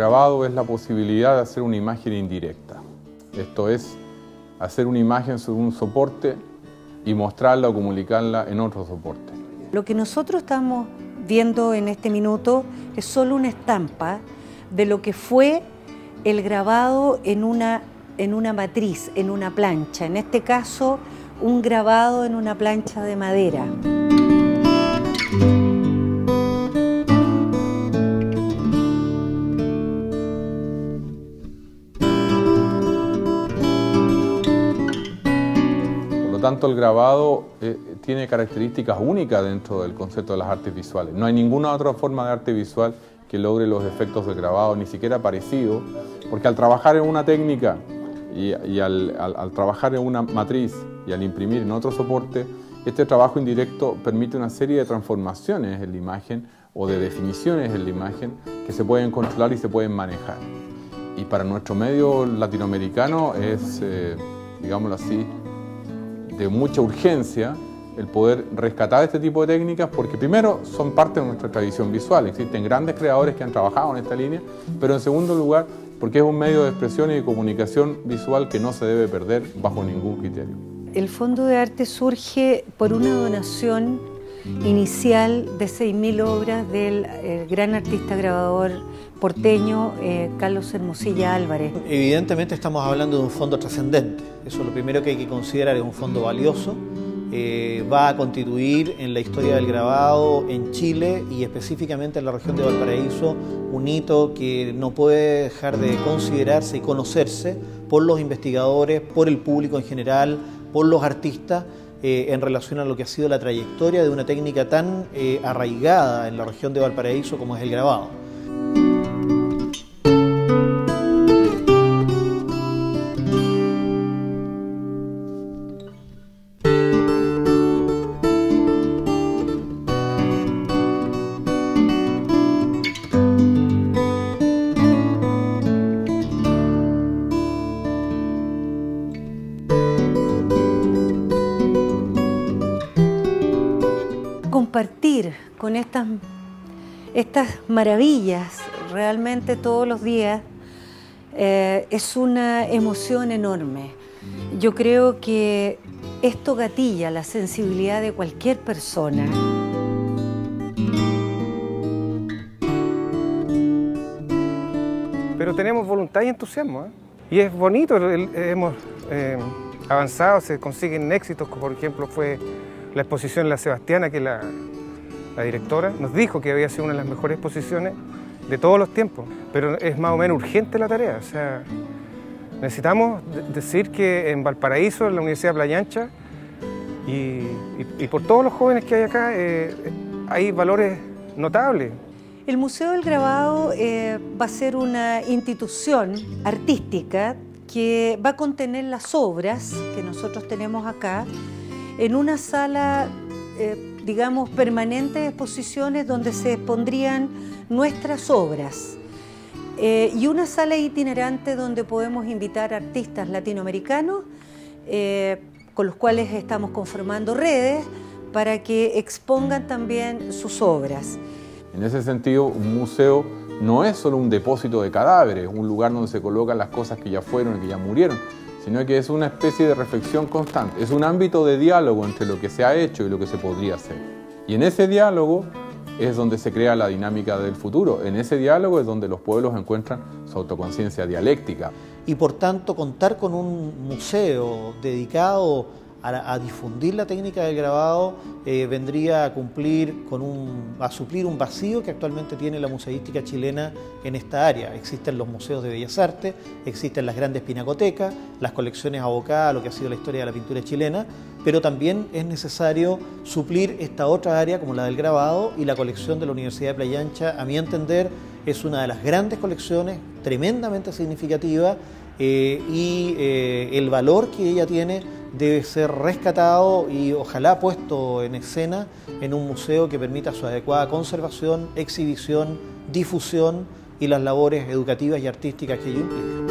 grabado es la posibilidad de hacer una imagen indirecta. Esto es, hacer una imagen sobre un soporte y mostrarla o comunicarla en otro soporte. Lo que nosotros estamos viendo en este minuto es solo una estampa de lo que fue el grabado en una, en una matriz, en una plancha. En este caso, un grabado en una plancha de madera. Tanto, el grabado eh, tiene características únicas dentro del concepto de las artes visuales. No hay ninguna otra forma de arte visual que logre los efectos del grabado, ni siquiera parecido, porque al trabajar en una técnica y, al, al, trabajar en una matriz y al imprimir en otro soporte, este trabajo indirecto permite una serie de transformaciones en la imagen o de definiciones en la imagen que se pueden controlar y se pueden manejar. Y para nuestro medio latinoamericano es, eh, digámoslo así, de mucha urgencia el poder rescatar este tipo de técnicas porque primero son parte de nuestra tradición visual, existen grandes creadores que han trabajado en esta línea, pero en segundo lugar porque es un medio de expresión y de comunicación visual que no se debe perder bajo ningún criterio. El Fondo de Arte surge por una donación inicial de 6.000 obras del eh, gran artista grabador porteño eh, Carlos Hermosilla Álvarez. Evidentemente estamos hablando de un fondo trascendente, eso es lo primero que hay que considerar, es un fondo valioso, eh, va a constituir en la historia del grabado en Chile y específicamente en la región de Valparaíso un hito que no puede dejar de considerarse y conocerse por los investigadores, por el público en general, por los artistas, eh, en relación a lo que ha sido la trayectoria de una técnica tan arraigada en la región de Valparaíso como es el grabado. Compartir con estas, estas maravillas realmente todos los días eh, es una emoción enorme. Yo creo que esto gatilla la sensibilidad de cualquier persona. Pero tenemos voluntad y entusiasmo. ¿eh? Y es bonito, hemos eh, avanzado, se consiguen éxitos, como por ejemplo fue la exposición La Sebastiana, que la, la directora, nos dijo que había sido una de las mejores exposiciones de todos los tiempos, pero es más o menos urgente la tarea. O sea, necesitamos decir que en Valparaíso, en la Universidad de Playa Ancha, y, por todos los jóvenes que hay acá, eh, hay valores notables. El Museo del Grabado eh, va a ser una institución artística que va a contener las obras que nosotros tenemos acá en una sala, eh, digamos, permanente de exposiciones donde se expondrían nuestras obras. Eh, y una sala itinerante donde podemos invitar artistas latinoamericanos eh, con los cuales estamos conformando redes para que expongan también sus obras. En ese sentido, un museo no es solo un depósito de cadáveres, un lugar donde se colocan las cosas que ya fueron y que ya murieron, sino que es una especie de reflexión constante, es un ámbito de diálogo entre lo que se ha hecho y lo que se podría hacer. Y en ese diálogo es donde se crea la dinámica del futuro, en ese diálogo es donde los pueblos encuentran su autoconciencia dialéctica. Y por tanto contar con un museo dedicado a, difundir la técnica del grabado eh, vendría a cumplir con un, a suplir un vacío que actualmente tiene la museística chilena en esta área. Existen los museos de bellas artes, existen las grandes pinacotecas, las colecciones abocadas a lo que ha sido la historia de la pintura chilena, pero también es necesario suplir esta otra área como la del grabado y la colección de la Universidad de Playa Ancha, a mi entender, es una de las grandes colecciones, tremendamente significativa, eh, y eh, el valor que ella tiene debe ser rescatado y ojalá puesto en escena en un museo que permita su adecuada conservación, exhibición, difusión y las labores educativas y artísticas que ello implica.